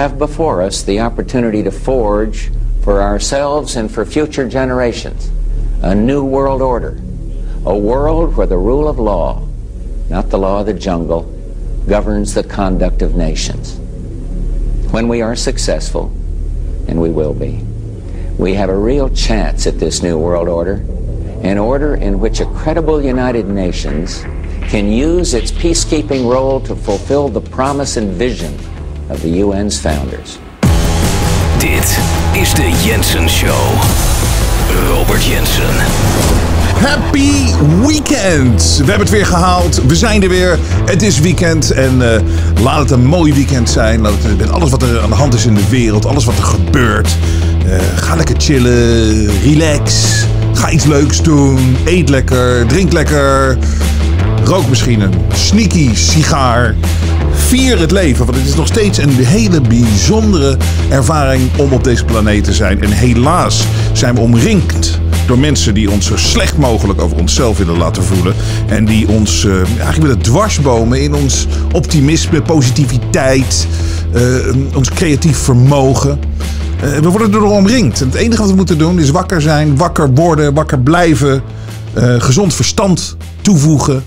have before us the opportunity to forge for ourselves and for future generations a new world order, a world where the rule of law, not the law of the jungle, governs the conduct of nations. When we are successful, and we will be, we have a real chance at this new world order, an order in which a credible United Nations can use its peacekeeping role to fulfill the promise and vision of the UN's founders. Dit is de Jensen Show. Robert Jensen. Happy weekend! We hebben het weer gehaald. We zijn er weer. Het is weekend en eh, laat het een mooi weekend zijn. Laat het, met alles wat er aan de hand is in de wereld, alles wat er gebeurt. Eh, ga lekker chillen, relax. Ga iets leuks doen. Eet lekker, drink lekker. Rook misschien een sneaky sigaar. Vier het leven, want het is nog steeds een hele bijzondere ervaring om op deze planeet te zijn. En helaas zijn we omringd door mensen die ons zo slecht mogelijk over onszelf willen laten voelen. En die ons uh, eigenlijk willen dwarsbomen in ons optimisme, positiviteit, uh, ons creatief vermogen. Uh, we worden erdoor omringd. Het enige wat we moeten doen is wakker zijn, wakker worden, wakker blijven, gezond verstand toevoegen.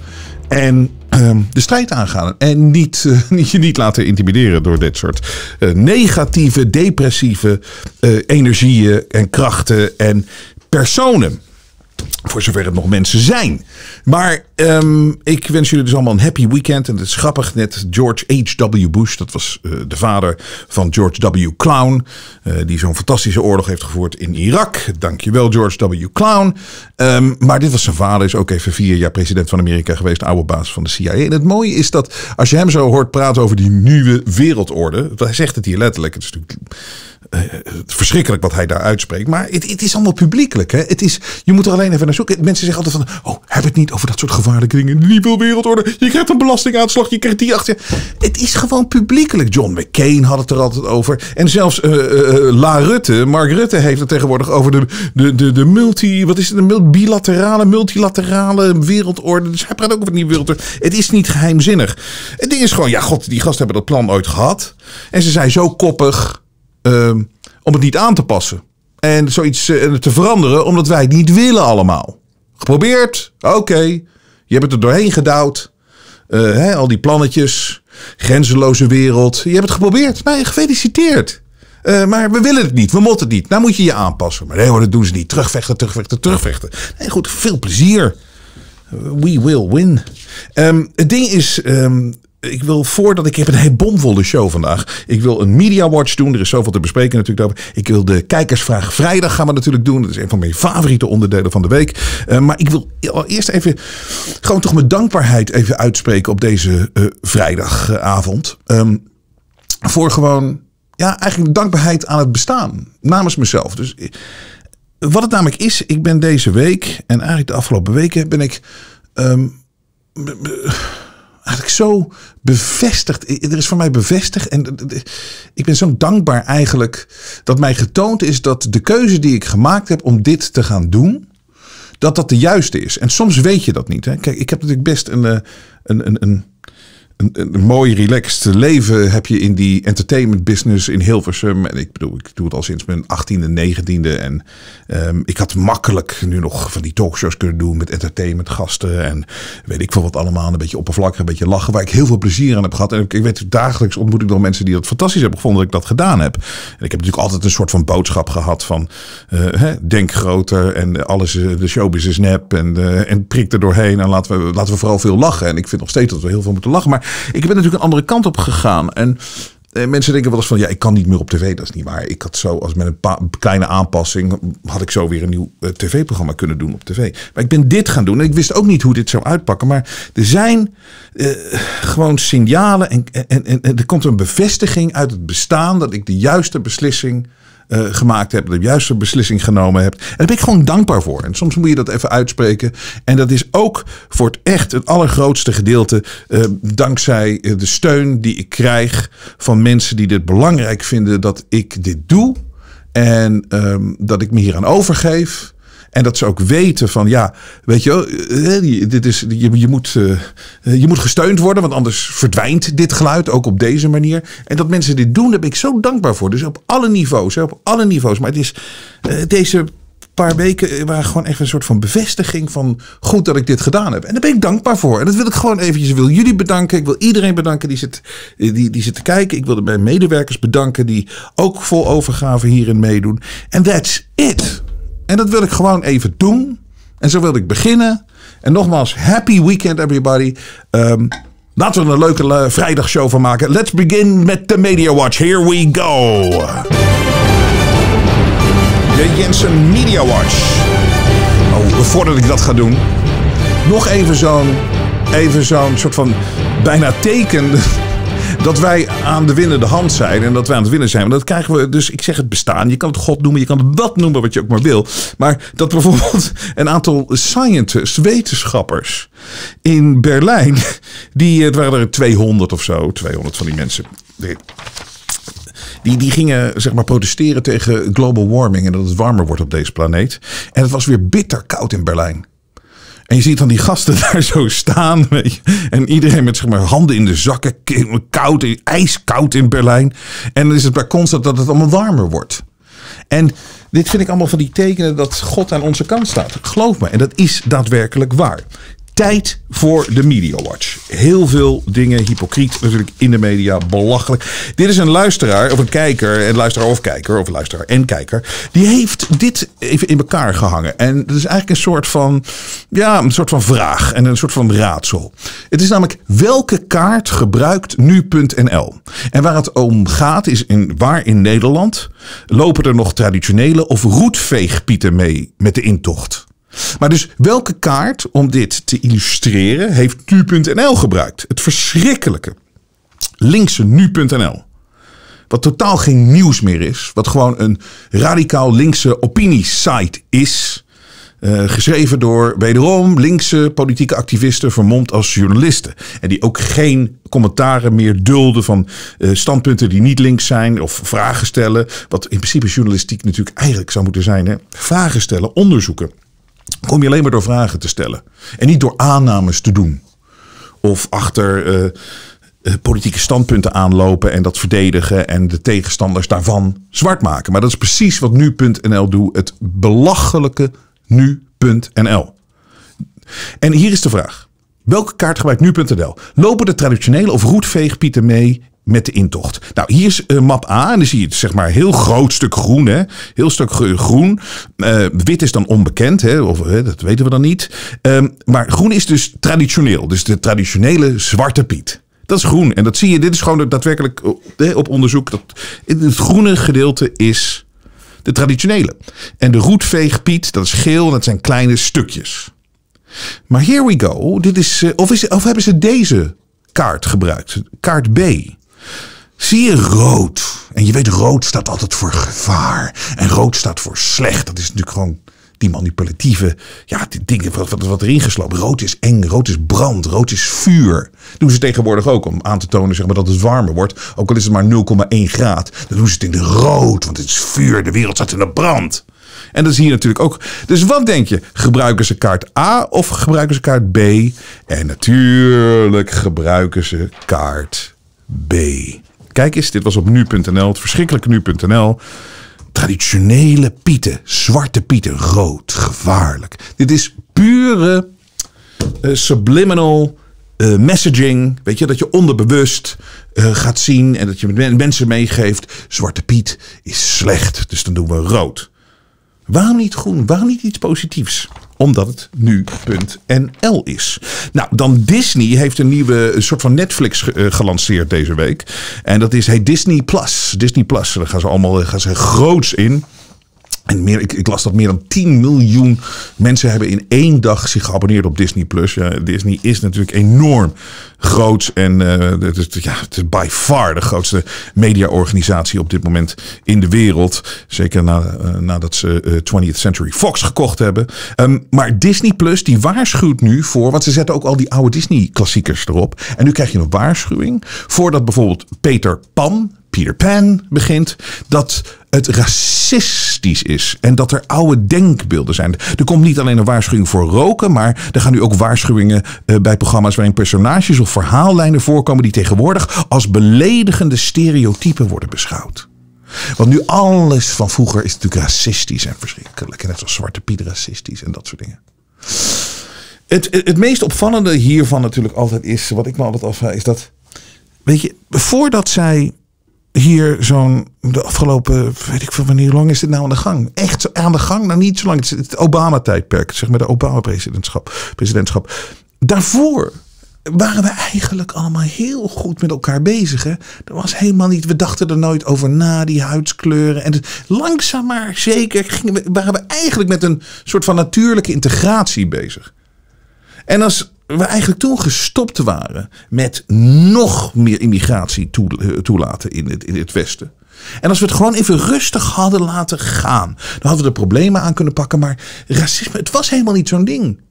En ehm, de strijd aangaan. En niet, uh, je niet laten intimideren door dit soort uh, negatieve, depressieve uh, energieën en krachten en personen. Voor zover het nog mensen zijn. Maar um, ik wens jullie dus allemaal een happy weekend. En het is grappig, net George H.W. Bush, dat was uh, de vader van George W. Clown. Uh, die zo'n fantastische oorlog heeft gevoerd in Irak. Dankjewel, George W. Clown. Um, maar dit was zijn vader, is ook even vier jaar president van Amerika geweest. Oude baas van de CIA. En het mooie is dat als je hem zo hoort praten over die nieuwe wereldorde. Hij zegt het hier letterlijk. Het is natuurlijk uh, verschrikkelijk wat hij daar uitspreekt. Maar het, het is allemaal publiekelijk. Hè? Het is, je moet er alleen even Mensen zeggen altijd van, oh, heb het niet over dat soort gevaarlijke dingen. Die wil wereldorde. Je krijgt een belastingaanslag, je krijgt die achter. Het is gewoon publiekelijk. John McCain had het er altijd over. En zelfs uh, uh, La Rutte, Mark Rutte heeft het tegenwoordig over de, de, de, de multi, wat is het, de bilaterale, multilaterale wereldorde. Dus hij praat ook over die wereldorde. Het is niet geheimzinnig. Het ding is gewoon, ja god, die gasten hebben dat plan ooit gehad. En ze zijn zo koppig um, om het niet aan te passen. En zoiets uh, te veranderen, omdat wij het niet willen allemaal. Geprobeerd, oké. Je hebt het er doorheen gedouwd. Uh, hè, al die plannetjes. Grenzeloze wereld. Je hebt het geprobeerd. Nee, gefeliciteerd. Uh, maar we willen het niet. We moeten het niet. Nou moet je je aanpassen. Maar nee hoor, dat doen ze niet. Terugvechten, terugvechten, terugvechten. Nee, goed. Veel plezier. We will win. Um, het ding is... Um, ik wil voordat ik heb een heel bomvolle show vandaag. Ik wil een media watch doen. Er is zoveel te bespreken natuurlijk over. Ik wil de kijkersvraag vrijdag gaan we natuurlijk doen. Dat is een van mijn favoriete onderdelen van de week. Uh, maar ik wil eerst even gewoon toch mijn dankbaarheid even uitspreken op deze uh, vrijdagavond. Um, voor gewoon ja eigenlijk dankbaarheid aan het bestaan namens mezelf. Dus wat het namelijk is, ik ben deze week en eigenlijk de afgelopen weken ben ik um, eigenlijk zo bevestigd. Er is voor mij bevestigd. En ik ben zo dankbaar eigenlijk dat mij getoond is dat de keuze die ik gemaakt heb om dit te gaan doen. Dat dat de juiste is. En soms weet je dat niet. Hè? Kijk, ik heb natuurlijk best een, een, een, een een, mooi, relaxed leven heb je in die entertainment business in Hilversum. En ik bedoel, ik doe het al sinds mijn 18e, 19e. En um, ik had makkelijk nu nog van die talkshows kunnen doen met entertainment gasten. En weet ik veel wat allemaal. Een beetje oppervlakkig, een beetje lachen. Waar ik heel veel plezier aan heb gehad. En ik, ik weet, dagelijks ontmoet ik nog mensen die dat fantastisch hebben gevonden dat ik dat gedaan heb. En ik heb natuurlijk altijd een soort van boodschap gehad van uh, hè, denk groter en alles, de showbiz is nep. En, uh, en prik er doorheen. En laten we, laten we vooral veel lachen. En ik vind nog steeds dat we heel veel moeten lachen. Maar ik ben natuurlijk een andere kant op gegaan. En eh, mensen denken wel eens van ja, ik kan niet meer op tv. Dat is niet waar. Ik had zo, als met een kleine aanpassing, had ik zo weer een nieuw uh, tv-programma kunnen doen op tv. Maar ik ben dit gaan doen en ik wist ook niet hoe dit zou uitpakken. Maar er zijn uh, gewoon signalen en, en, en, en er komt een bevestiging uit het bestaan dat ik de juiste beslissing uh, gemaakt hebt, de juiste beslissing genomen hebt. En daar ben ik gewoon dankbaar voor. En soms moet je dat even uitspreken. En dat is ook voor het echt het allergrootste gedeelte uh, dankzij de steun die ik krijg van mensen die dit belangrijk vinden dat ik dit doe. En um, dat ik me hier aan overgeef. En dat ze ook weten van ja, weet je, wel, eh, dit is, je, je, moet, eh, je moet gesteund worden, want anders verdwijnt dit geluid ook op deze manier. En dat mensen dit doen, daar ben ik zo dankbaar voor. Dus op alle niveaus, op alle niveaus. Maar het is eh, deze paar weken waren gewoon echt een soort van bevestiging van goed dat ik dit gedaan heb. En daar ben ik dankbaar voor. En dat wil ik gewoon eventjes, ik wil jullie bedanken. Ik wil iedereen bedanken die zit, die, die zit te kijken. Ik wil mijn medewerkers bedanken die ook vol overgave hierin meedoen. En that's it. En dat wil ik gewoon even doen. En zo wil ik beginnen. En nogmaals, happy weekend everybody. Ehm, laten we er een leuke eh, vrijdagshow van maken. Let's begin met de Media Watch. Here we go. De Jensen Media Watch. Oh, voordat ik dat ga doen. Nog even zo'n even zo'n soort van bijna teken dat wij aan de winnende hand zijn en dat wij aan het winnen zijn. Want dat krijgen we, dus ik zeg het bestaan. Je kan het God noemen, je kan het wat noemen wat je ook maar wil. Maar dat bijvoorbeeld een aantal scientists, wetenschappers in Berlijn, die, het waren er 200 of zo, 200 van die mensen. Die, die gingen zeg maar protesteren tegen global warming en dat het warmer wordt op deze planeet. En het was weer bitter koud in Berlijn. En je ziet dan die gasten daar zo staan. Weet je, en iedereen met zeg maar, handen in de zakken. Koud, ijskoud in Berlijn. En dan is het bij constant dat het allemaal warmer wordt. En dit vind ik allemaal van die tekenen dat God aan onze kant staat. Geloof me. En dat is daadwerkelijk waar. Tijd voor de Media Watch. Heel veel dingen hypocriet natuurlijk in de media. Belachelijk. Dit is een luisteraar of een kijker. En luisteraar of kijker. Of luisteraar en kijker. Die heeft dit even in elkaar gehangen. En het is eigenlijk een soort van. Ja, een soort van vraag. En een soort van raadsel. Het is namelijk welke kaart gebruikt nu.nl? En waar het om gaat is in, waar in Nederland lopen er nog traditionele of roetveegpieten mee met de intocht? Maar dus welke kaart, om dit te illustreren, heeft nu.nl gebruikt? Het verschrikkelijke. Linkse nu.nl. Wat totaal geen nieuws meer is. Wat gewoon een radicaal linkse opiniesite is. Uh, geschreven door wederom linkse politieke activisten vermomd als journalisten. En die ook geen commentaren meer dulden van uh, standpunten die niet links zijn. Of vragen stellen. Wat in principe journalistiek natuurlijk eigenlijk zou moeten zijn. Hè? Vragen stellen, onderzoeken kom je alleen maar door vragen te stellen. En niet door aannames te doen. Of achter uh, uh, politieke standpunten aanlopen en dat verdedigen en de tegenstanders daarvan zwart maken. Maar dat is precies wat nu.nl doet. Het belachelijke nu.nl. En hier is de vraag. Welke kaart gebruikt nu.nl? Lopen de traditionele of roetveegpieten mee met de intocht. Nou, hier is uh, map A. En dan zie je het zeg maar heel groot stuk groen. Hè? Heel stuk groen. Uh, wit is dan onbekend. Hè? Of, dat weten we dan niet. Uh, maar groen is dus traditioneel. Dus de traditionele zwarte piet. Dat is groen. En dat zie je. Dit is gewoon daadwerkelijk op onderzoek. Dat, het groene gedeelte is de traditionele. En de roetveegpiet, dat is geel. Dat zijn kleine stukjes. Maar here we go. Dit of, is, of hebben ze deze kaart gebruikt? Kaart B. Zie je rood? En je weet, rood staat altijd voor gevaar. En rood staat voor slecht. Dat is natuurlijk gewoon die manipulatieve ja, die dingen wat, wat, erin geslopen. Rood is eng, rood is brand, rood is vuur. Dat doen ze tegenwoordig ook om aan te tonen zeg maar, dat het warmer wordt. Ook al is het maar 0,1 graad. Dan doen ze het in de rood, want het is vuur. De wereld staat in de brand. En dat zie je natuurlijk ook. Dus wat denk je? Gebruiken ze kaart A of gebruiken ze kaart B? En natuurlijk gebruiken ze kaart B. Kijk eens, dit was op nu.nl, het verschrikkelijke nu.nl. Traditionele pieten, zwarte pieten, rood, gevaarlijk. Dit is pure uh, subliminal uh, messaging. Weet je, dat je onderbewust uh, gaat zien en dat je met mensen meegeeft. Zwarte Piet is slecht, dus dan doen we rood. Waarom niet groen? Waarom niet iets positiefs? Omdat het nu.nl is. Nou, dan Disney heeft een nieuwe soort van Netflix uh, gelanceerd deze week. En dat is hey, Disney Plus. Disney Plus. Daar gaan ze allemaal gaan ze groots in. En meer, ik, las dat meer dan 10 miljoen mensen hebben in één dag zich geabonneerd op Disney Plus. Ja, Disney is natuurlijk enorm groot en uh, het, is, ja, het is by far de grootste mediaorganisatie op dit moment in de wereld. Zeker uh, nadat ze uh, 20th Century Fox gekocht hebben. Um, maar Disney Plus die waarschuwt nu voor, want ze zetten ook al die oude Disney klassiekers erop. En nu krijg je een waarschuwing voordat bijvoorbeeld Peter Pan, Peter Pan begint, dat het racistisch is. En dat er oude denkbeelden zijn. Er komt niet alleen een waarschuwing voor roken, maar er gaan nu ook waarschuwingen uh, bij programma's waarin personages of verhaallijnen voorkomen die tegenwoordig als beledigende stereotypen worden beschouwd. Want nu alles van vroeger is natuurlijk racistisch en verschrikkelijk. Net zoals Zwarte Piet racistisch en dat soort dingen. Het, het, meest opvallende hiervan natuurlijk altijd is, wat ik me altijd afvraag, is dat, weet je, voordat zij hier zo'n, de afgelopen, weet ik veel wanneer lang is dit nou aan de gang? Echt aan de gang? Nou niet zo lang, het, het Obama-tijdperk, zeg maar de Obama-presidentschap. Presidentschap. Daarvoor waren we eigenlijk allemaal heel goed met elkaar bezig. Hè? Dat was helemaal niet, we dachten er nooit over na, die huidskleuren. En langzaam maar zeker gingen we, waren we eigenlijk met een soort van natuurlijke integratie bezig. En als we eigenlijk toen gestopt waren met nog meer immigratie eh, toelaten in het, in het Westen. En als we het gewoon even rustig hadden laten gaan, dan hadden we de problemen aan kunnen pakken. Maar racisme, het was helemaal niet zo'n ding.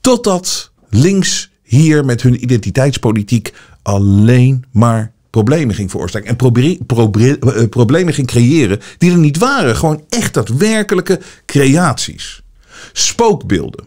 Totdat links hier met hun identiteitspolitiek alleen maar problemen ging veroorzaken. En eh, problemen ging creëren die er niet waren. Gewoon echt daadwerkelijke creaties. Spookbeelden.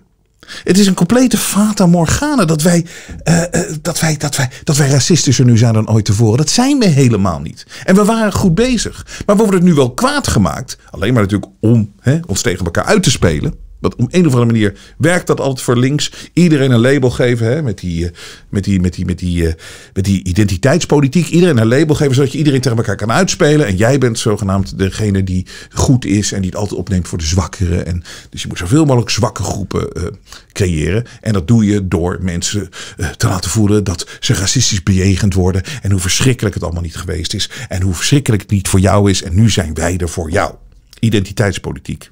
Het is een complete fata morgana dat wij, uh, dat, wij, dat, wij, dat wij racistischer nu zijn dan ooit tevoren. Dat zijn we helemaal niet. En we waren goed bezig. Maar we worden nu wel kwaad gemaakt. Alleen maar natuurlijk om hè, ons tegen elkaar uit te spelen. Want op een of andere manier werkt dat altijd voor links. Iedereen een label geven hè, met, die, eh, met, die, met, die, met, die, eh, met die identiteitspolitiek. Iedereen een label geven zodat je iedereen tegen elkaar kan uitspelen. En jij bent zogenaamd degene die goed is en die het altijd opneemt voor de zwakkeren. En dus je moet zoveel mogelijk zwakke groepen uh, creëren. En dat doe je door mensen te laten voelen dat ze racistisch bejegend worden. En hoe verschrikkelijk het allemaal niet geweest is. En hoe verschrikkelijk het niet voor jou is. En nu zijn wij er voor jou. Identiteitspolitiek.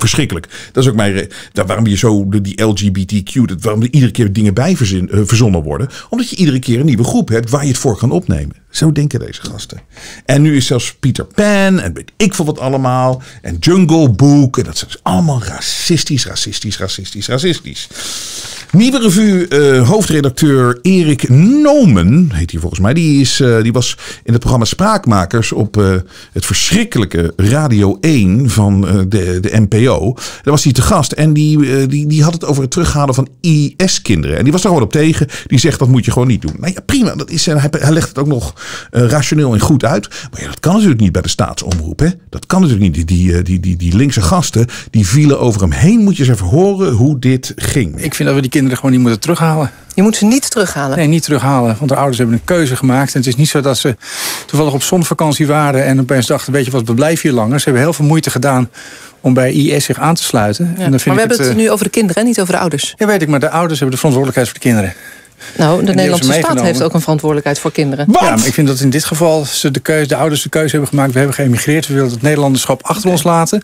Verschrikkelijk. Dat is ook mijn. Waarom je zo die LGBTQ. Dat, waarom er iedere keer dingen bij uh, verzonnen worden. Omdat je iedere keer een nieuwe groep hebt waar je het voor kan opnemen. Zo denken deze gasten. En nu is zelfs Peter Pan en weet ik veel wat allemaal. En Jungle Book. En dat is allemaal racistisch, racistisch, racistisch, racistisch. Nieuwe revue uh, hoofdredacteur Erik Nomen, heet hij volgens mij. Die, is, uh, die was in het programma Spraakmakers op het verschrikkelijke Radio 1 van de, de NPO. Daar was hij te gast en die, die, die had het over het terughalen van IS-kinderen. En die was er gewoon op tegen. Die zegt dat moet je gewoon niet doen. Nou ja, prima. Dat is, hij, hij legt het ook nog rationeel en goed uit. Maar ja, dat kan natuurlijk niet bij de staatsomroep. Hè? Dat kan natuurlijk niet. Die, die, die, die linkse gasten die vielen over hem heen. Moet je eens even horen hoe dit ging. Ik vind dat we die kinderen gewoon niet moeten terughalen. Je moet ze niet terughalen? Nee, niet terughalen. Want de ouders hebben een keuze gemaakt. En het is niet zo dat ze toevallig op zonvakantie waren... en opeens dachten, weet je wat, we blijven hier langer. Ze hebben heel veel moeite gedaan om bij IS zich aan te sluiten. Ja. En dan vind maar we hebben het, het nu over de kinderen, niet over de ouders. Ja, weet ik, maar de ouders hebben de verantwoordelijkheid voor de kinderen. Nou, de Nederlandse staat heeft ook een verantwoordelijkheid voor kinderen. Ja, maar ik vind dat in dit geval ze de, keuze, de ouders de keuze hebben gemaakt. We hebben geëmigreerd, we willen het Nederlanderschap achter ons laten.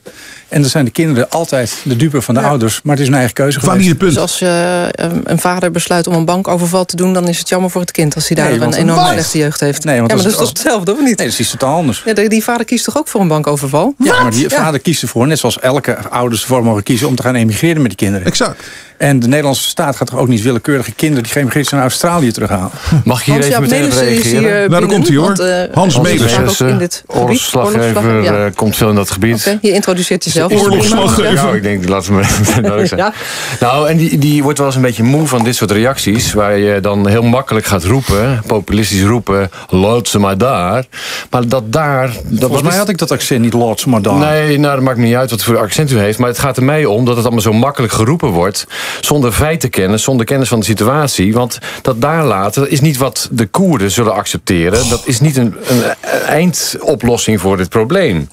En dan zijn de kinderen altijd de dupe van de ouders. Maar het is een eigen keuze geweest. punt. Dus als je, ehm, een vader besluit om een bankoverval te doen... dan is het jammer voor het kind als hij daar een enorme slechte jeugd heeft. Nee, want ja, maar dat is toch hetzelfde, of niet? Nee, dat is totaal anders. Ja, die vader kiest toch ook voor een bankoverval? Ja, maar die vader kiest ervoor, net zoals elke ouders ervoor mogen kiezen... om te gaan emigreren met die kinderen. Exact. En de Nederlandse staat gaat toch ook niet willekeurige kinderen... die geëmigreerd zijn naar Australië terughalen? Mag ik hier even meteen op reageren? nou, daar komt hij hoor. Uh, Hans Melis. Oorlogsslaggever ja. komt veel in dat gebied. Okay, je introduceert jezelf. Oorlogsslaggever. Nou, ik denk, laten we maar zijn. ja. Nou, en die, die wordt wel eens een beetje moe van dit soort reacties... waar je dan heel makkelijk gaat roepen, populistisch roepen... laat ze maar daar. Maar dat daar... Dat Volgens mij had ik dat accent niet, laat ze maar daar. Nee, nou, dat maakt niet uit wat voor accent u heeft. Maar het gaat er mij om dat het allemaal zo makkelijk geroepen wordt... zonder feitenkennis, zonder kennis van de situatie. Want dat daar laten is niet wat de Koerden zullen accepteren. Dat is niet een, een, eindoplossing voor dit probleem.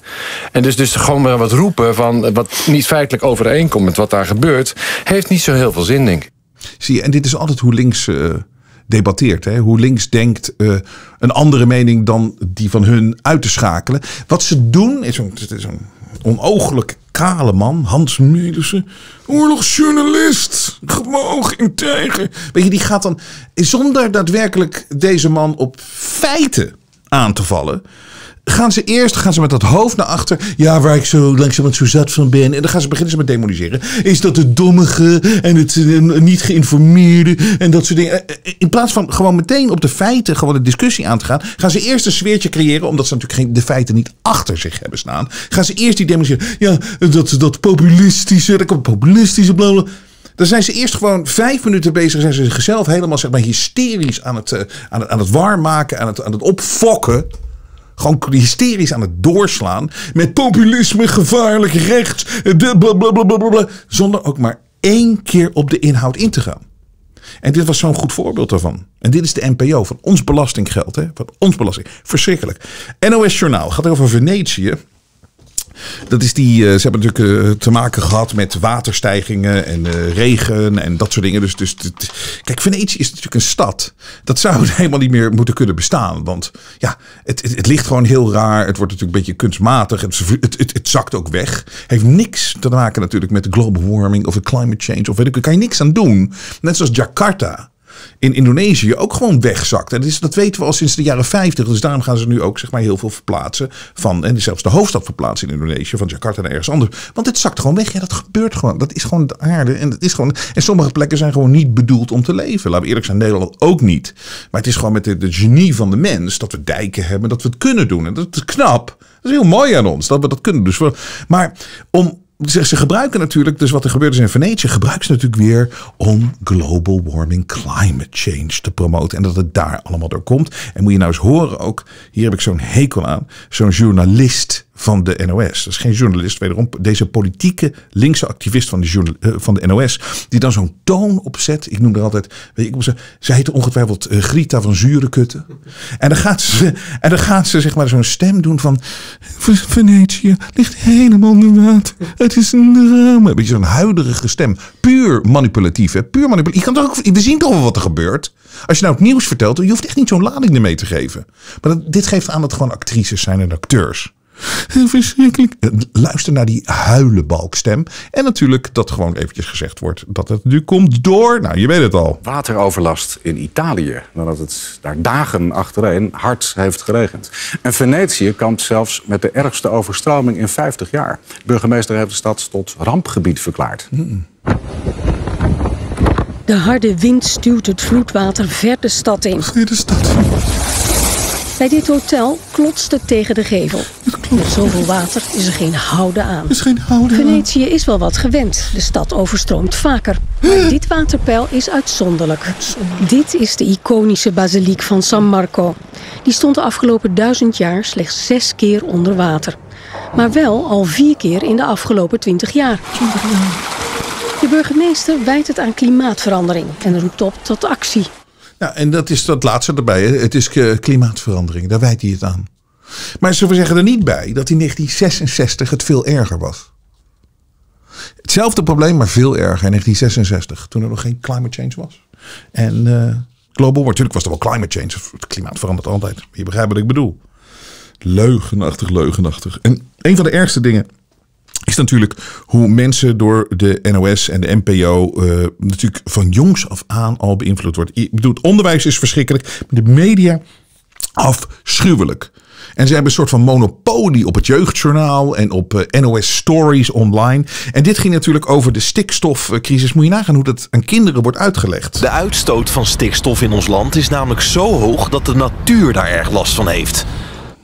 En dus, dus gewoon maar wat roepen van wat niet feitelijk overeenkomt met wat daar gebeurt, heeft niet zo heel veel zin, denk ik. Zie je, en dit is altijd hoe links uh, debatteert. Hè? Hoe links denkt uh, een andere mening dan die van hun uit te schakelen. Wat ze doen is zo'n zo onogelijk kale man, Hans Melissen, oorlogsjournalist, gemogen integer. Weet je, die gaat dan zonder daadwerkelijk deze man op feiten aan te vallen gaan ze eerst gaan ze met dat hoofd naar achter. Ja, waar ik zo langzamerhand zo zat van ben. En dan gaan ze beginnen ze met demoniseren. Is dat het dommige en het eh, niet geïnformeerde en dat soort dingen. Eh, eh, in plaats van gewoon meteen op de feiten gewoon de discussie aan te gaan, gaan ze eerst een sfeertje creëren, omdat ze natuurlijk de feiten niet achter zich hebben staan. Gaan ze eerst die demoniseren. Ja, dat, dat populistische, dat populistische, bla Dan zijn ze eerst gewoon vijf minuten bezig. Zijn ze zichzelf helemaal zeg maar, hysterisch aan het, aan het, aan het warm maken, aan het, aan het opfokken gewoon hysterisch aan het doorslaan. Met populisme, gevaarlijk rechts. Blablabla, zonder ook maar één keer op de inhoud in te gaan. En dit was zo'n goed voorbeeld daarvan. En dit is de NPO van ons belastinggeld. Hè? Van ons belasting. Verschrikkelijk. NOS Journaal gaat over Venetië. Dat is die, uh, ze hebben natuurlijk uh, te maken gehad met waterstijgingen en uh, regen en dat soort dingen. Dus, dus kijk, Venetië is natuurlijk een stad. Dat zou helemaal niet meer moeten kunnen bestaan. Want ja, het, het, ligt gewoon heel raar. Het wordt natuurlijk een beetje kunstmatig. Het, het, het, zakt ook weg. Heeft niks te maken natuurlijk met global warming of climate change. Of weet ik, daar kan je niks aan doen. Net zoals Jakarta in Indonesië ook gewoon wegzakt. En dat, is, dat weten we al sinds de jaren 50. Dus daarom gaan ze nu ook zeg maar, heel veel verplaatsen. Van, en zelfs de hoofdstad verplaatsen in Indonesië. Van Jakarta naar ergens anders. Want het zakt gewoon weg. Ja, dat gebeurt gewoon. Dat is gewoon de aarde. En, dat is gewoon, en sommige plekken zijn gewoon niet bedoeld om te leven. Laten we eerlijk zijn, Nederland ook niet. Maar het is gewoon met de, genie van de mens. Dat we dijken hebben. Dat we het kunnen doen. En dat is knap. Dat is heel mooi aan ons. Dat we dat kunnen. Dus maar om ze, ze, gebruiken natuurlijk, dus wat er gebeurt is in Venetië, gebruiken ze natuurlijk weer om global warming, climate change te promoten. En dat het daar allemaal door komt. En moet je nou eens horen ook, hier heb ik zo'n hekel aan, zo'n journalist van de NOS. Dat is geen journalist, wederom deze politieke linkse activist van de, uh, van de NOS, die dan zo'n toon opzet. Ik noem er altijd, weet je, ik ze, ze heet ongetwijfeld uh, Grita van Zurekutten. En dan gaat ze, en dan gaat ze zeg maar zo'n stem doen van Venetië ligt helemaal onder water. Het is een drama. Een beetje zo'n huidige stem. Puur manipulatief. Puur manipulatief. Je kan toch ook, we zien toch wel wat er gebeurt. Als je nou het nieuws vertelt, je hoeft echt niet zo'n lading ermee te geven. Maar dit geeft aan dat gewoon actrices zijn en acteurs. Verschrikkelijk. Luister naar die huilenbalkstem. En natuurlijk dat gewoon eventjes gezegd wordt dat het nu komt door. Nou, je weet het al. Wateroverlast in Italië. Nadat het daar dagen achtereen hard heeft geregend. En Venetië kampt zelfs met de ergste overstroming in 50 jaar. De burgemeester heeft de stad tot rampgebied verklaard. De harde wind stuwt het vloedwater ver de stad in. De stad. Bij dit hotel klotst het tegen de gevel. Met zoveel water is er geen houden aan. is geen houden Venetië is wel wat gewend. De stad overstroomt vaker. Maar dit waterpeil is uitzonderlijk. Dit is de iconische basiliek van San Marco. Die stond de afgelopen duizend jaar slechts zes keer onder water. Maar wel al vier keer in de afgelopen twintig jaar. De burgemeester wijt het aan klimaatverandering en roept op tot actie. Ja, en dat is dat laatste erbij. Het is klimaatverandering. Daar wijt hij het aan. Maar ze zeggen er niet bij dat in 1966 het veel erger was. Hetzelfde probleem, maar veel erger in 1966. Toen er nog geen climate change was. En uh, global, natuurlijk was er wel climate change. Het klimaat verandert altijd. Je begrijpt wat ik bedoel. Leugenachtig, leugenachtig. En een van de ergste dingen is natuurlijk hoe mensen door de NOS en de NPO eh, natuurlijk van jongs af aan al beïnvloed wordt. Ik bedoel, het onderwijs is verschrikkelijk, de media afschuwelijk. En ze hebben een soort van monopolie op het jeugdjournaal en op uh, NOS Stories online. En dit ging natuurlijk over de stikstofcrisis. Moet je nagaan hoe dat aan kinderen wordt uitgelegd. De uitstoot van stikstof in ons land is namelijk zo hoog dat de natuur daar erg last van heeft.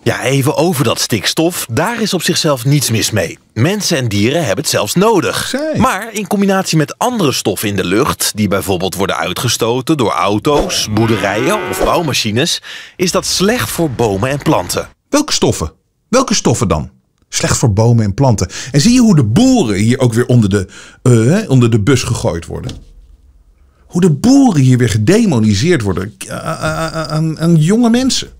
Ja, even over dat stikstof. Daar is op zichzelf niets mis mee. Mensen en dieren hebben het zelfs nodig. Maar in combinatie met andere stoffen in de lucht, die bijvoorbeeld worden uitgestoten door auto's, boerderijen of bouwmachines, is dat slecht voor bomen en planten. Welke stoffen? Welke stoffen dan? Slecht voor bomen en planten. En zie je hoe de boeren hier ook weer onder de, uh, onder de bus gegooid worden? Hoe de boeren hier weer gedemoniseerd worden aan, aan jonge mensen.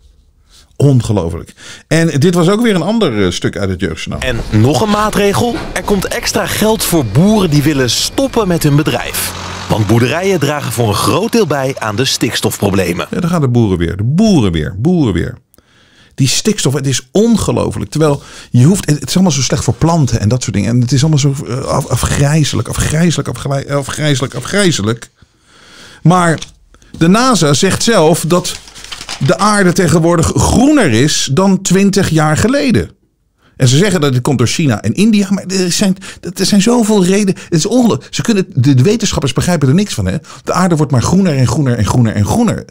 Ongelooflijk. En dit was ook weer een ander eh, stuk uit het jeugdjournaal. En nog een maatregel. Er komt extra geld voor boeren die willen stoppen met hun bedrijf. Want boerderijen dragen voor een groot deel bij aan de stikstofproblemen. Ja, dan gaan de boeren weer. De boeren weer. Boeren weer. Die stikstof, het is ongelooflijk. Terwijl je hoeft, het is allemaal zo slecht voor planten en dat soort dingen. En het is allemaal zo eh, af, afgrijzelijk, afgrijzelijk, afgrijzelijk, afgrijzelijk. Maar de NASA zegt zelf dat de aarde tegenwoordig groener is dan 20 jaar geleden. En ze zeggen dat het komt door China en India. Maar er zijn, er zijn zoveel redenen. Het is ongelooflijk. Ze kunnen, de, wetenschappers begrijpen er niks van. Hè? De aarde wordt maar groener en groener en groener en groener.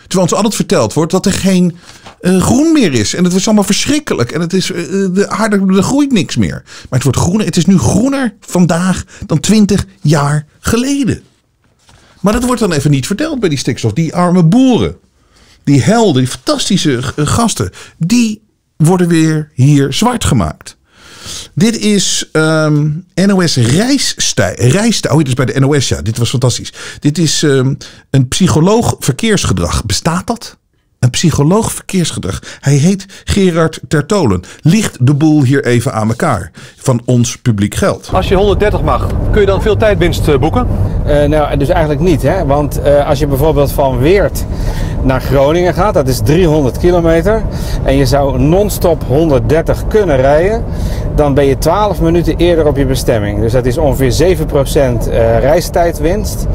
Terwijl ons altijd verteld wordt dat er geen uh, groen meer is. En het is allemaal verschrikkelijk. En het is, uh, de aarde groeit niks meer. Maar het wordt groener. Het is nu groener vandaag dan 20 jaar geleden. Maar dat wordt dan even niet verteld bij die stikstof. Die arme boeren. Die helden, die fantastische gasten. Die worden weer hier zwart gemaakt. Dit is um, NOS reisstijl. Oh, dit is bij de NOS, ja. Dit was fantastisch. Dit is um, een psycholoog verkeersgedrag. Bestaat dat? Een psycholoog verkeersgedrag. Hij heet Gerard Tertolen. Ligt de boel hier even aan elkaar. Van ons publiek geld. Als je 130 mag, kun je dan veel tijdwinst eh, boeken? Uh, nou, dus eigenlijk niet. Hè? Want uh, als je bijvoorbeeld van Weert naar Groningen gaat, dat is 300 kilometer. En je zou non-stop 130 kunnen rijden. Dan ben je 12 minuten eerder op je bestemming. Dus dat is ongeveer 7% reistijdwinst.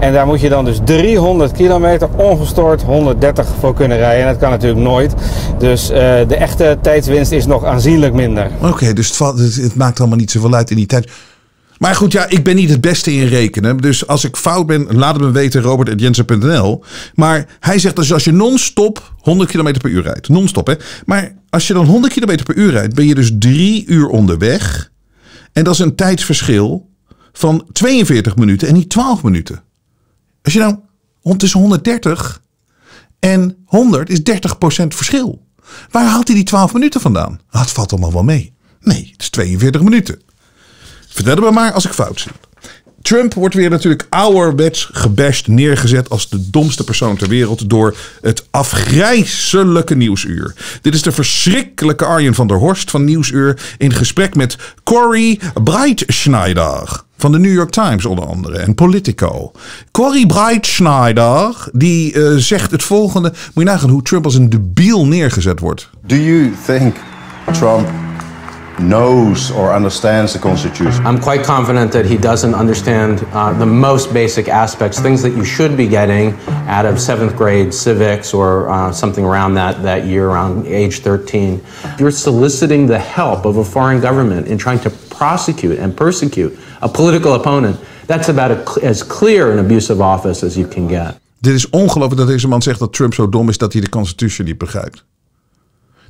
En daar moet je dan dus 300 kilometer ongestoord 130 voor kunnen rijden. En dat kan natuurlijk nooit. Dus uh, de echte tijdswinst is nog aanzienlijk minder. Oké, dus het, het, maakt allemaal niet zoveel uit in die tijd. Maar goed, ja, ik ben niet het beste in rekenen. Dus als ik fout ben, laat het me weten, robert.jensen.nl. Maar hij zegt dus als je non-stop 100 km per uur rijdt. Non-stop, hè. Maar als je dan 100 km per uur rijdt, ben je dus drie uur onderweg. En dat is een tijdsverschil van 42 minuten en niet 12 minuten. Als je nou tussen 130 en 100 is 30% verschil. Waar haalt hij die 12 minuten vandaan? Ah, het valt allemaal wel mee. Nee, het is 42 minuten. Vertel me maar als ik fout zit. Trump wordt weer natuurlijk ouderwets gebashed neergezet als de domste persoon ter wereld door het afgrijzelijke Nieuwsuur. Dit is de verschrikkelijke Arjen van der Horst van Nieuwsuur in gesprek met Cory Breitschneider van de New York Times onder andere en Politico. Cory Breitschneider die uh, zegt het volgende. Moet je nagaan hoe Trump als een debiel neergezet wordt. Do you think Trump knows or understands the Constitution? I'm quite confident that he doesn't understand uh, the most basic aspects, things that you should be getting out of seventh grade civics or uh, something around that, that year, around age 13. You're soliciting the help of a foreign government in trying to prosecute and persecute a political opponent. That's about as clear an abuse of office as you can get. Dit is ongelooflijk dat deze man zegt dat Trump zo dom is dat hij de Constitutie niet begrijpt.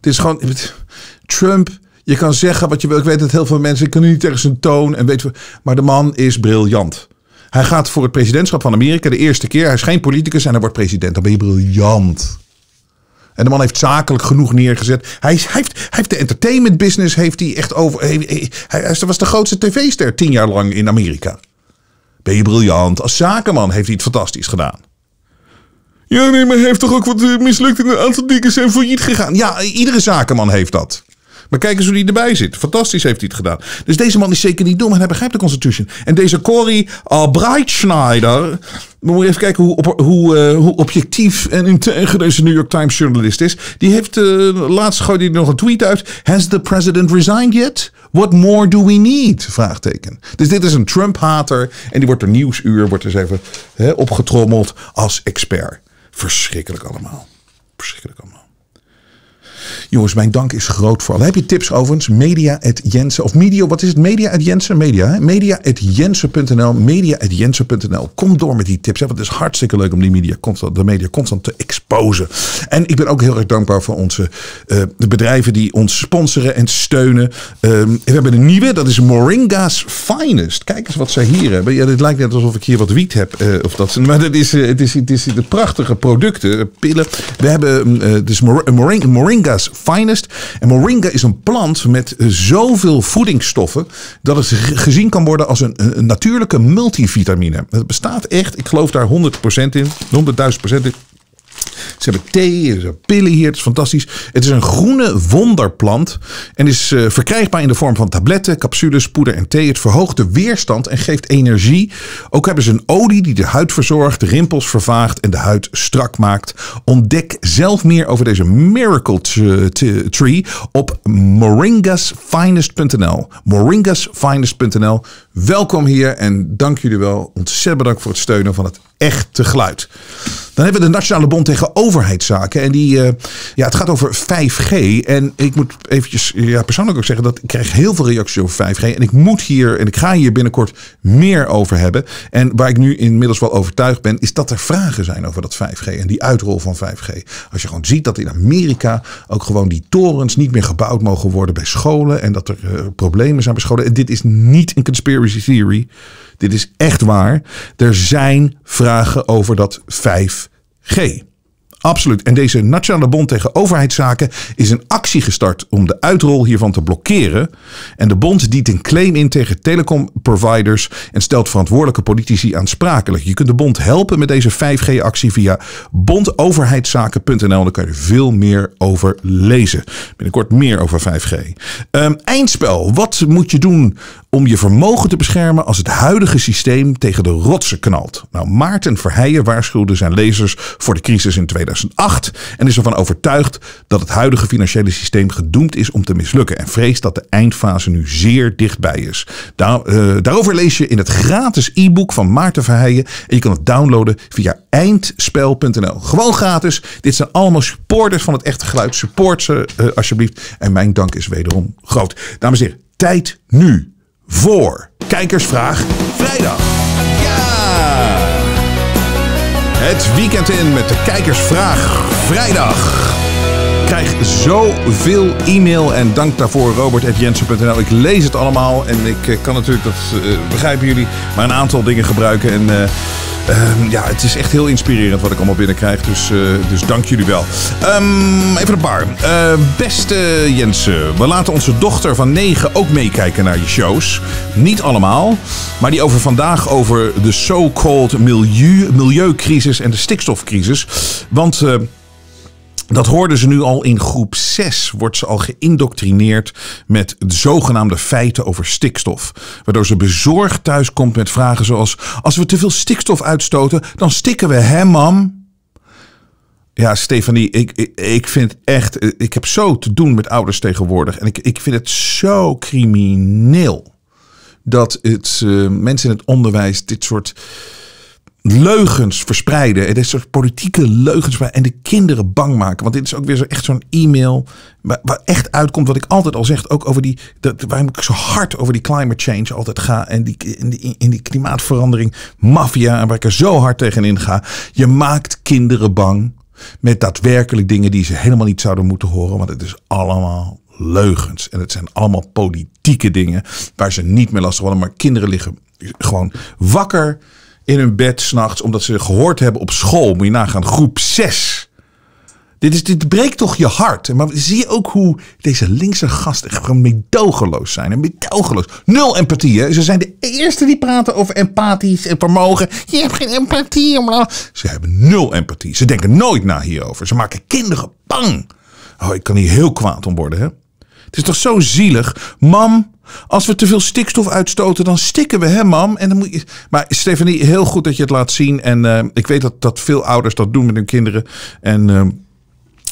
Dit is gewoon. Trump je kan zeggen wat je wil. Ik weet dat heel veel mensen kunnen niet tegen zijn toon en weet Maar de man is briljant. Hij gaat voor het presidentschap van Amerika de eerste keer. Hij is geen politicus en hij wordt president. Dan ben je briljant. En de man heeft zakelijk genoeg neergezet. Hij, heeft, heeft de entertainment business heeft hij echt over. Hij, was de grootste tv-ster tien jaar lang in Amerika. Ben je briljant. Als zakenman heeft hij het fantastisch gedaan. Ja, nee, maar hij heeft toch ook wat eh, mislukt en een aantal dingen zijn failliet gegaan. Ja, iedere zakenman heeft dat. Maar kijk eens hoe hij erbij zit. Fantastisch heeft hij het gedaan. Dus deze man is zeker niet dom en hij begrijpt de Constitution. En deze Cory Albrechtschneider. We moeten even kijken hoe, hoe, uh, hoe objectief en integer deze New York Times journalist is. Die heeft uh, laatst gooide hij nog een tweet uit. Has the president resigned yet? What more do we need? Vraagteken. Dus dit is een Trump-hater. En die wordt er nieuwsuur wordt dus even hè, opgetrommeld als expert. Verschrikkelijk allemaal. Verschrikkelijk allemaal. Jongens, mijn dank is groot voor al. Heb je tips overigens? Media at Jensen. Of media, wat is het? Media at Jensen? Media, hè? Media at Jensen.nl. Media at Jensen.nl. Kom door met die tips. Hè? Want het is hartstikke leuk om die media constant, de media constant te exposen. En ik ben ook heel erg dankbaar voor onze uh, de bedrijven die ons sponsoren en steunen. Um, we hebben een nieuwe, dat is Moringa's Finest. Kijk eens wat zij hier hebben. Ja, dit lijkt net alsof ik hier wat wiet heb. Uh, of dat, maar dat is, uh, het, is, het is de prachtige producten, pillen. We hebben uh, dus Moring, Finest. En moringa is een plant met zoveel voedingsstoffen dat het gezien kan worden als een, een natuurlijke multivitamine. Het bestaat echt, ik geloof daar 100% in, 100.000% in. Ze hebben thee, ze hebben pillen hier. Het is fantastisch. Het is een groene wonderplant. En is uh, verkrijgbaar in de vorm van tabletten, capsules, poeder en thee. Het verhoogt de weerstand en geeft energie. Ook hebben ze een olie die de huid verzorgt, rimpels vervaagt en de huid strak maakt. Ontdek zelf meer over deze miracle tree op moringasfinest.nl. Moringasfinest.nl. Welkom hier en dank jullie wel. Ontzettend bedankt voor het steunen van het echte geluid. Dan hebben we de Nationale Bond tegen Overheidszaken. En die, uh, ja, het gaat over 5G. En ik moet eventjes ja, persoonlijk ook zeggen dat ik krijg heel veel reacties over 5G. En ik moet hier, en ik ga hier binnenkort meer over hebben. En waar ik nu inmiddels wel overtuigd ben, is dat er vragen zijn over dat 5G. En die uitrol van 5G. Als je gewoon ziet dat in Amerika ook gewoon die torens niet meer gebouwd mogen worden bij scholen. En dat er uh, problemen zijn bij scholen. En dit is niet een conspiracy theory. Dit is echt waar. Er zijn vragen over dat 5G. Absoluut. En deze Nationale Bond tegen Overheidszaken is een actie gestart om de uitrol hiervan te blokkeren. En de bond dient een claim in tegen telecomproviders en stelt verantwoordelijke politici aansprakelijk. Je kunt de bond helpen met deze 5G-actie via bondoverheidszaken.nl. Daar kan je veel meer over lezen. Binnenkort meer over 5G. Um, eindspel. Wat moet je doen om je vermogen te beschermen als het huidige systeem tegen de rotsen knalt? Nou, Maarten Verheijen waarschuwde zijn lezers voor de crisis in 2000. 2008 en is ervan overtuigd dat het huidige financiële systeem gedoemd is om te mislukken en vreest dat de eindfase nu zeer dichtbij is. Daar, uh, daarover lees je in het gratis e-book van Maarten Verheijen en je kan het downloaden via eindspel.nl. Gewoon gratis. Dit zijn allemaal supporters van het echte geluid. Support ze uh, alsjeblieft en mijn dank is wederom groot. Dames en heren, tijd nu voor Kijkersvraag Vrijdag. Ja! Het weekend in met de kijkersvraag vrijdag. Krijg zoveel e-mail en dank daarvoor robert.jensen.nl. Ik lees het allemaal en ik eh, kan natuurlijk, dat uh, begrijpen jullie, maar een aantal dingen gebruiken. En uh, uh, ja, het is echt heel inspirerend wat ik allemaal binnenkrijg. Dus, dus dank jullie wel. Um, even een paar. Beste Jensen, we laten onze dochter van 9 ook meekijken naar je shows. Niet allemaal, maar die over vandaag over de so-called milieu, milieucrisis en de stikstofcrisis. Want dat hoorden ze nu al in groep 6. Wordt ze al geïndoctrineerd met de zogenaamde feiten over stikstof. Waardoor ze bezorgd thuiskomt met vragen zoals: Als we te veel stikstof uitstoten, dan stikken we, hè, mam? Ja, Stefanie, ik, ik, ik vind echt. Ik heb zo te doen met ouders tegenwoordig. En ik, ik vind het zo crimineel dat het, uh, mensen in het onderwijs dit soort leugens verspreiden. Het is soort politieke leugens en de kinderen bang maken. Want dit is ook weer zo echt zo'n e-mail waar, echt uitkomt wat ik altijd al zeg. Ook over die, dat, waarom ik zo hard over die climate change altijd ga. En die, in, die, in die klimaatverandering, maffia. En waar ik er zo hard tegenin ga. Je maakt kinderen bang met daadwerkelijk dingen die ze helemaal niet zouden moeten horen. Want het is allemaal leugens. En het zijn allemaal politieke dingen waar ze niet meer lastig worden. Maar kinderen liggen gewoon wakker in hun bed s'nachts omdat ze gehoord hebben op school. Moet je nagaan, groep 6. Dit, is, dit breekt toch je hart. Maar zie je ook hoe deze linkse gasten gewoon meedogenloos zijn. Nul empathie. Hè? Ze zijn de eerste die praten over empathisch en vermogen. Je hebt geen empathie. Maar... Ze hebben nul empathie. Ze denken nooit na hierover. Ze maken kinderen bang. Oh, ik kan hier heel kwaad om worden. Hè? Het is toch zo zielig. Mam, als we te veel stikstof uitstoten, dan stikken we, hè, mam? En dan moet je... Maar Stefanie, heel goed dat je het laat zien. En uh, ik weet dat, dat veel ouders dat doen met hun kinderen. En uh,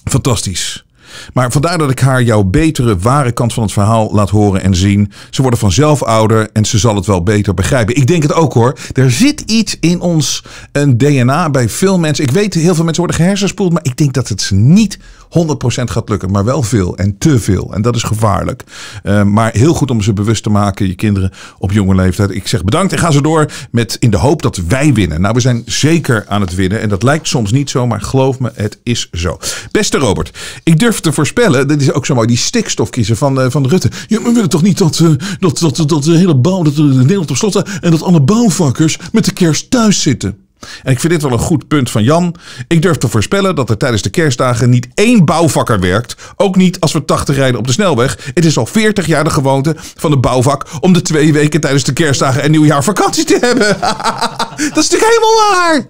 fantastisch. Maar vandaar dat ik haar jouw betere, ware kant van het verhaal laat horen en zien. Ze worden vanzelf ouder en ze zal het wel beter begrijpen. Ik denk het ook hoor. Er zit iets in ons een DNA bij veel mensen. Ik weet, heel veel mensen worden gehersenspoeld, maar ik denk dat het niet 100% gaat lukken, maar wel veel en te veel. En dat is gevaarlijk. Uh, maar heel goed om ze bewust te maken, je kinderen op jonge leeftijd. Ik zeg bedankt en ga ze door met in de hoop dat wij winnen. Nou, we zijn zeker aan het winnen. En dat lijkt soms niet zo, maar geloof me, het is zo. Beste Robert, ik durf te voorspellen, dat is ook zo mooi, die stikstofkiezer van, uh, van Rutte. Ja, we willen toch niet dat, uh, dat, dat, dat, de hele bouw, dat Nederland op slot en dat alle bouwvakkers met de kerst thuis zitten. En ik vind dit wel een goed punt van Jan. Ik durf te voorspellen dat er tijdens de kerstdagen niet één bouwvakker werkt. Ook niet als we 80 rijden op de snelweg. Het is al 40 jaar de gewoonte van de bouwvak om de twee weken tijdens de kerstdagen en nieuwjaar vakantie te hebben. dat is natuurlijk helemaal waar.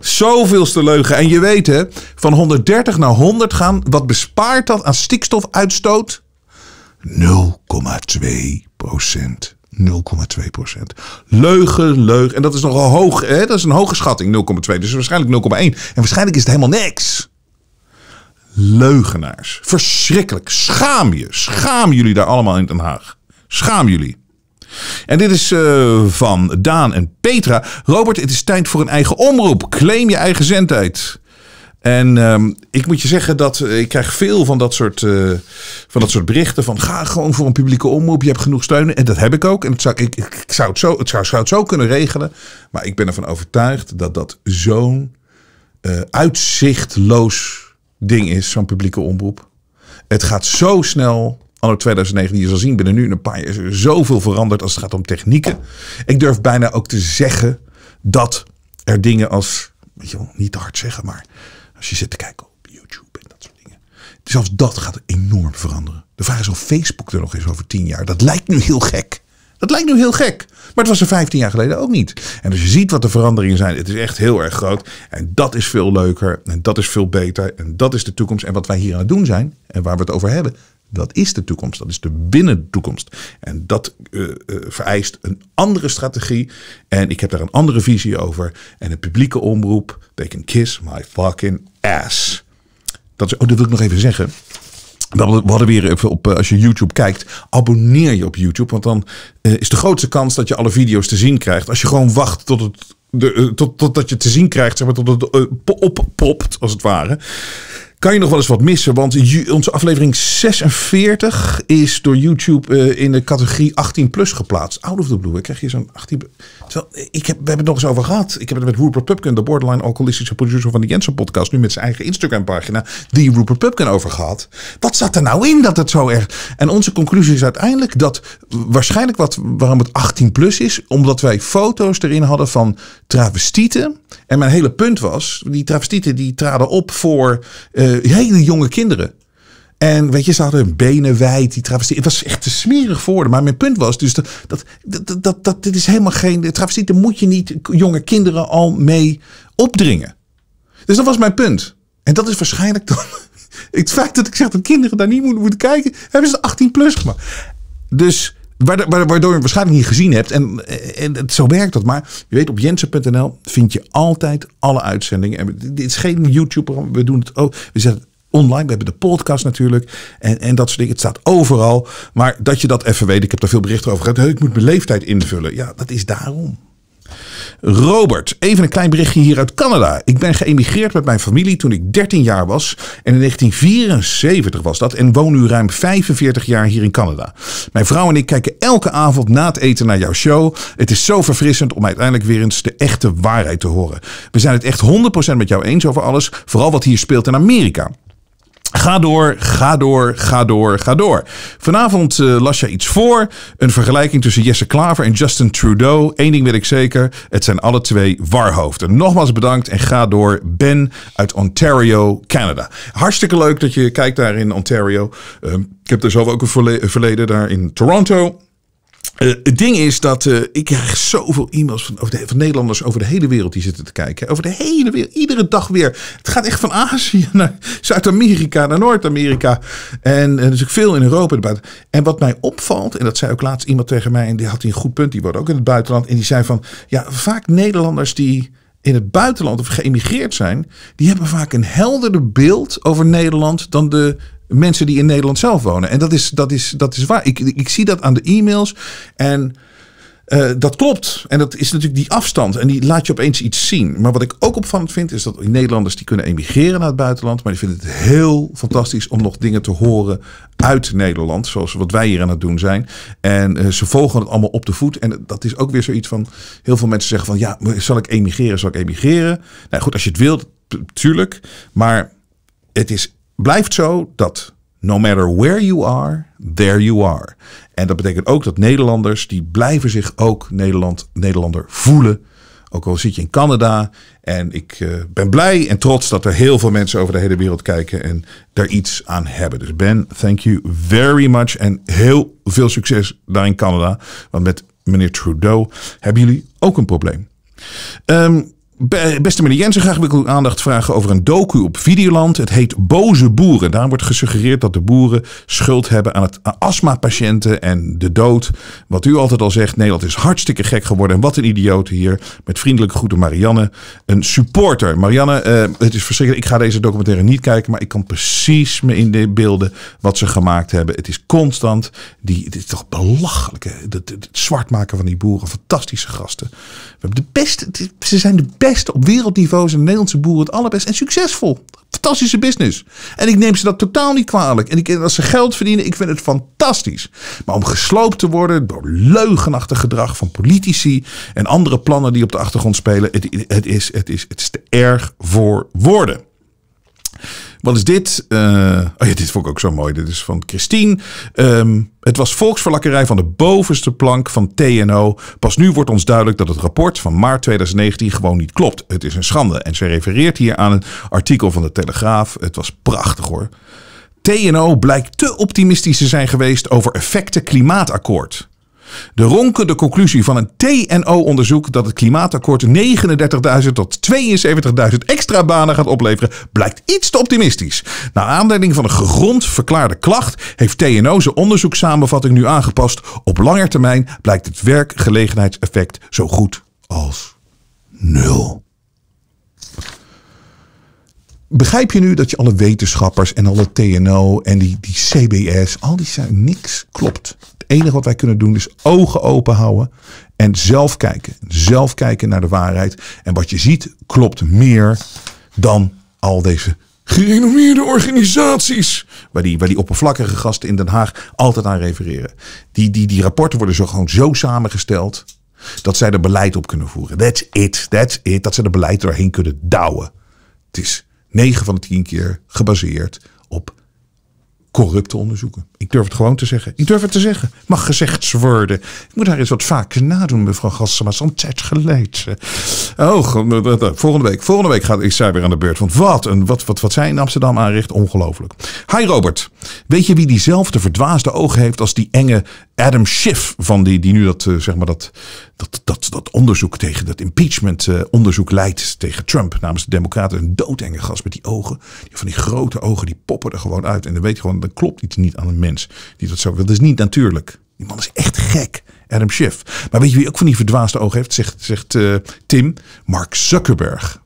Zoveelste leugen. En je weet hè, van 130 naar 100 gaan. Wat bespaart dat aan stikstofuitstoot? 0,2 procent. 0,2 procent. Leugen, leugen. En dat is nogal hoog. Hè? Dat is een hoge schatting, 0,2. Dus waarschijnlijk 0,1. En waarschijnlijk is het helemaal niks. Leugenaars. Verschrikkelijk. Schaam je. Schaam jullie daar allemaal in Den Haag. Schaam jullie. En dit is uh, van Daan en Petra. Robert, het is tijd voor een eigen omroep. Claim je eigen zendtijd. En um, ik moet je zeggen dat uh, ik krijg veel van dat, soort, uh, van dat soort berichten. Van ga gewoon voor een publieke omroep. Je hebt genoeg steun. En dat heb ik ook. En het zou, ik, ik zou, het zo, het zou, zou het zo kunnen regelen. Maar ik ben ervan overtuigd dat dat zo'n uh, uitzichtloos ding is. Zo'n publieke omroep. Het gaat zo snel. Anno 2019, je zal zien binnen nu een paar jaar is er zoveel veranderd als het gaat om technieken. Ik durf bijna ook te zeggen dat er dingen als, weet je wel, niet te hard zeggen, maar als je zit te kijken op YouTube en dat soort dingen. Zelfs dat gaat enorm veranderen. De vraag is of Facebook er nog is over tien jaar. Dat lijkt nu heel gek. Dat lijkt nu heel gek. Maar het was er 15 jaar geleden ook niet. En als je ziet wat de veranderingen zijn, het is echt heel erg groot. En dat is veel leuker. En dat is veel beter. En dat is de toekomst. En wat wij hier aan het doen zijn, en waar we het over hebben, dat is de toekomst. Dat is de binnen toekomst. En dat uh, uh, vereist een andere strategie. En ik heb daar een andere visie over. En een publieke omroep, they can kiss my fucking ass. Dat, is, oh, dat wil ik nog even zeggen. We hadden weer even op, als je YouTube kijkt, abonneer je op YouTube. Want dan is de grootste kans dat je alle video's te zien krijgt. Als je gewoon wacht tot het. De, tot, totdat je te zien krijgt, zeg maar, tot het uh, oppopt, als het ware kan je nog wel eens wat missen. Want onze aflevering 46 is door YouTube uh, in de categorie 18 plus geplaatst. Out of the blue. Ik krijg je zo'n 18. Terwijl, ik heb, we hebben het nog eens over gehad. Ik heb het met Rupert Pupkin, de borderline alcoholistische producer van de Jensen podcast, nu met zijn eigen Instagram pagina, die Rupert Pupkin over gehad. Wat zat er nou in dat het zo erg. En onze conclusie is uiteindelijk dat waarschijnlijk wat, waarom het 18 plus is, omdat wij foto's erin hadden van travestieten. En mijn hele punt was, die travestieten die traden op voor uh, hele jonge kinderen. En weet je, ze hadden benen wijd, die travestie. Het was echt te smerig voor Maar mijn punt was dus dat, dat, dat, dat, dit is helemaal geen. Travestie, daar moet je niet jonge kinderen al mee opdringen. Dus dat was mijn punt. En dat is waarschijnlijk. Het feit dat ik zeg dat kinderen daar niet moeten, moeten kijken, hebben ze 18 plus gemaakt. Dus Waardoor je waarschijnlijk niet gezien hebt. En, en zo werkt dat. Maar je weet, op jensen.nl vind je altijd alle uitzendingen. En dit is geen YouTube. We doen het ook. We zetten online. We hebben de podcast natuurlijk. En, en dat soort dingen. Het staat overal. Maar dat je dat even weet. Ik heb daar veel berichten over gehad. Ik moet mijn leeftijd invullen. Ja, dat is daarom. Robert, even een klein berichtje hier uit Canada. Ik ben geëmigreerd met mijn familie toen ik 13 jaar was. En in 1974 was dat. En woon nu ruim 45 jaar hier in Canada. Mijn vrouw en ik kijken elke avond na het eten naar jouw show. Het is zo verfrissend om uiteindelijk weer eens de echte waarheid te horen. We zijn het echt 100% met jou eens over alles. Vooral wat hier speelt in Amerika. Ga door, ga door, ga door, ga door. Vanavond uh, las je iets voor. Een vergelijking tussen Jesse Klaver en Justin Trudeau. Eén ding weet ik zeker. Het zijn alle twee warhoofden. Nogmaals bedankt en ga door. Ben uit Ontario, Canada. Hartstikke leuk dat je kijkt daar in Ontario. Uh, ik heb er zelf ook een verleden daar in Toronto. Uh, het ding is dat uh, ik krijg zoveel e-mails van, over de, van Nederlanders over de hele wereld die zitten te kijken. Over de hele wereld, iedere dag weer. Het gaat echt van Azië naar Zuid-Amerika, naar Noord-Amerika. En uh, dus veel in Europa. En wat mij opvalt, en dat zei ook laatst iemand tegen mij, en die had een goed punt, die wordt ook in het buitenland. En die zei van, ja, vaak Nederlanders die in het buitenland of geëmigreerd zijn, die hebben vaak een helderder beeld over Nederland dan de mensen die in Nederland zelf wonen. En dat is, dat is, dat is waar. Ik, ik zie dat aan de e-mails. En uh, dat klopt. En dat is natuurlijk die afstand. En die laat je opeens iets zien. Maar wat ik ook opvallend vind, is dat Nederlanders die kunnen emigreren naar het buitenland. Maar die vinden het heel fantastisch om nog dingen te horen uit Nederland. Zoals wat wij hier aan het doen zijn. En uh, ze volgen het allemaal op de voet. En dat is ook weer zoiets van. Heel veel mensen zeggen van ja, zal ik emigreren? Zal ik emigreren? Nou goed, als je het wilt, tuurlijk. Maar het is blijft zo dat no matter where you are, there you are. En dat betekent ook dat Nederlanders, die blijven zich ook Nederland, Nederlander voelen. Ook al zit je in Canada. En ik uh, ben blij en trots dat er heel veel mensen over de hele wereld kijken en daar iets aan hebben. Dus Ben, thank you very much. En heel veel succes daar in Canada. Want met meneer Trudeau hebben jullie ook een probleem. Um, beste meneer Jensen, graag wil ik uw aandacht vragen over een docu op Videoland. Het heet Boze Boeren. Daar wordt gesuggereerd dat de boeren schuld hebben aan het astmapatiënten en de dood. Wat u altijd al zegt, Nederland is hartstikke gek geworden. En wat een idioot hier. Met vriendelijke groeten Marianne, een supporter. Marianne, eh, het is verschrikkelijk. Ik ga deze documentaire niet kijken, maar ik kan precies me in de beelden wat ze gemaakt hebben. Het is constant, die, het is toch belachelijk. Het, het zwart maken van die boeren, fantastische gasten. We hebben de beste, ze zijn de beste op wereldniveau. Zijn de Nederlandse boeren het allerbest en succesvol. Fantastische business. En ik neem ze dat totaal niet kwalijk. En ik, als ze geld verdienen, ik vind het fantastisch. Maar om gesloopt te worden door leugenachtig gedrag van politici en andere plannen die op de achtergrond spelen, het, het, is, het, is, het is te erg voor woorden. Wat is dit? Uh, oh ja, dit vond ik ook zo mooi. Dit is van Christine. Um, het was volksverlakkerij van de bovenste plank van TNO. Pas nu wordt ons duidelijk dat het rapport van maart 2019 gewoon niet klopt. Het is een schande. En ze refereert hier aan een artikel van de Telegraaf. Het was prachtig hoor. TNO blijkt te optimistisch te zijn geweest over effecten klimaatakkoord. De ronkende conclusie van een TNO-onderzoek dat het klimaatakkoord 39.000 tot 72.000 extra banen gaat opleveren, blijkt iets te optimistisch. Naar aanleiding van een gegrond verklaarde klacht heeft TNO zijn onderzoekssamenvatting nu aangepast. Op lange termijn blijkt het werkgelegenheidseffect zo goed als nul. Begrijp je nu dat je alle wetenschappers en alle TNO en die, die CBS, al die zijn niks klopt enige wat wij kunnen doen is ogen open houden en zelf kijken. Zelf kijken naar de waarheid. En wat je ziet klopt meer dan al deze gerenommeerde organisaties. Waar die, waar die oppervlakkige gasten in Den Haag altijd aan refereren. Die, die, die rapporten worden zo gewoon zo samengesteld. Dat zij er beleid op kunnen voeren. That's it. That's it. Dat ze er beleid doorheen kunnen douwen. Het is 9 van de 10 keer gebaseerd op corrupte onderzoeken. Ik durf het gewoon te zeggen. Ik durf het te zeggen. Mag gezegd worden. Ik moet daar eens wat vaker nadoen, mevrouw Gassema. Zo'n tijd geleden. Oh, volgende week. Volgende week gaat ik weer aan de beurt. Want wat, een, wat, wat, wat zij in Amsterdam aanricht, ongelooflijk. Hi Robert. Weet je wie diezelfde verdwaasde ogen heeft als die enge Adam Schiff van die, die nu dat, eh, zeg maar dat, dat, dat, dat onderzoek tegen dat impeachment uh, onderzoek leidt tegen Trump namens de Democraten. Een doodenge gast met die ogen. Van die grote ogen, die poppen er gewoon uit. En dan weet je gewoon, dat klopt iets niet aan een mens die dat zo wil. Dat is niet natuurlijk. Die man is echt gek. Adam Schiff. Maar weet je wie ook van die verdwaasde ogen heeft? Zegt, zegt uh, Tim. Mark Zuckerberg.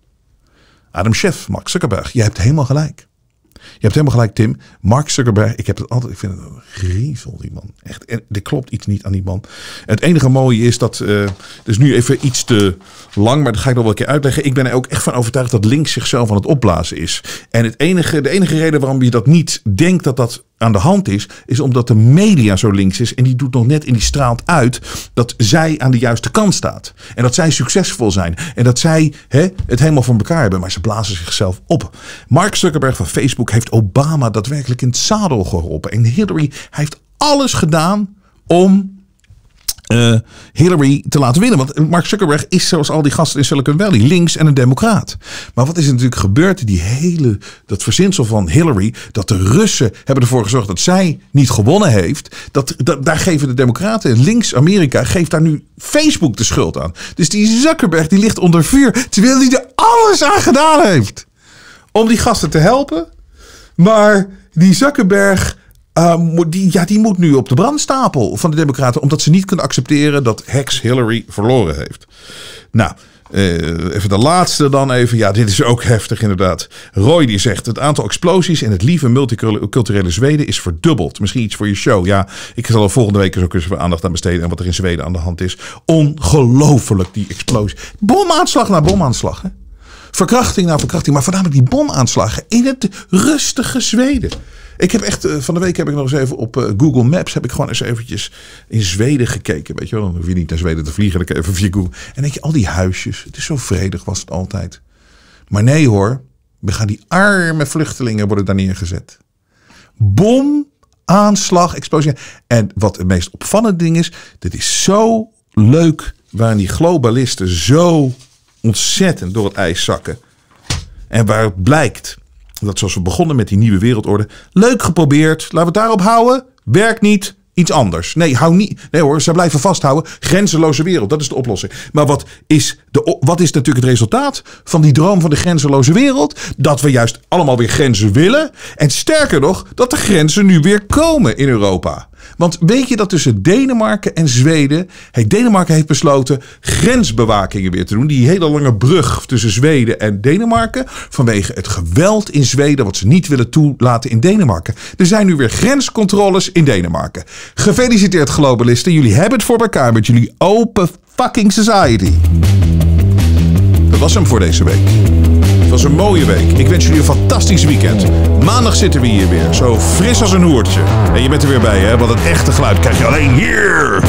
Adam Schiff, Mark Zuckerberg. Je hebt helemaal gelijk. Je hebt helemaal gelijk, Tim. Mark Zuckerberg, ik heb het altijd, ik vind het een griezel, die man. Echt, er klopt iets niet aan die man. Het enige mooie is dat, uh, dus nu even iets te lang, maar dat ga ik nog wel een keer uitleggen. Ik ben er ook echt van overtuigd dat links zichzelf aan het opblazen is. En het enige, de enige reden waarom je dat niet denkt dat dat aan de hand is, is omdat de media zo links is. En die doet nog net in die straalt uit dat zij aan de juiste kant staat. En dat zij succesvol zijn. En dat zij hè, het helemaal van elkaar hebben. Maar ze blazen zichzelf op. Mark Zuckerberg van Facebook heeft Obama daadwerkelijk in het zadel geholpen. En Hillary heeft alles gedaan om uh, Hillary te laten winnen. Want Mark Zuckerberg is zoals al die gasten in Silicon Valley links en een democraat. Maar wat is er natuurlijk gebeurd? Die hele, dat verzinsel van Hillary, dat de Russen hebben ervoor gezorgd dat zij niet gewonnen heeft. Dat, dat daar geven de democraten links Amerika, geeft daar nu Facebook de schuld aan. Dus die Zuckerberg die ligt onder vuur, terwijl hij er alles aan gedaan heeft. Om die gasten te helpen. Maar die Zuckerberg uh, die, ja, die moet nu op de brandstapel van de Democraten. Omdat ze niet kunnen accepteren dat Hex Hillary verloren heeft. Nou, uh, even de laatste dan even. Ja, dit is ook heftig inderdaad. Roy die zegt: het aantal explosies in het lieve multiculturele Zweden is verdubbeld. Misschien iets voor je show. Ja, ik zal er volgende week ook eens aandacht aan besteden. En wat er in Zweden aan de hand is. Ongelooflijk die explosie. Bomaanslag na bomaanslag. Hè? Verkrachting na verkrachting. Maar voornamelijk die bomaanslagen in het rustige Zweden. Ik heb echt, eh, van de week heb ik nog eens even op eh, Google Maps, heb ik gewoon eens eventjes in Zweden gekeken. Weet je wel, dan hoef je niet naar Zweden te vliegen, dan even via Google. En denk je, al die huisjes, het is zo vredig was het altijd. Maar nee hoor, we gaan die arme vluchtelingen worden daar neergezet. Bom, aanslag, explosie. En wat het meest opvallende ding is, dit is zo leuk waar die globalisten zo ontzettend door het ijs zakken. En waar het blijkt dat zoals we begonnen met die nieuwe wereldorde. Leuk geprobeerd. Laten we het daarop houden. Werkt niet. iets anders. Nee, hou niet. Nee hoor, ze blijven vasthouden. Grenzeloze wereld, dat is de oplossing. Maar wat is, de, wat is natuurlijk het resultaat van die droom van de grenzeloze wereld? Dat we juist allemaal weer grenzen willen. En sterker nog, dat de grenzen nu weer komen in Europa. Want weet je dat tussen Denemarken en Zweden. Hey, Denemarken heeft besloten grensbewakingen weer te doen. Die hele lange brug tussen Zweden en Denemarken. Vanwege het geweld in Zweden. wat ze niet willen toelaten in Denemarken. Er zijn nu weer grenscontroles in Denemarken. Gefeliciteerd, globalisten. Jullie hebben het voor elkaar met jullie open fucking society. Dat was hem voor deze week. Was een mooie week. Ik wens jullie een fantastisch weekend. Maandag zitten we hier weer, zo fris als een hoertje. En je bent er weer bij, hè? Want het echte geluid krijg je alleen hier.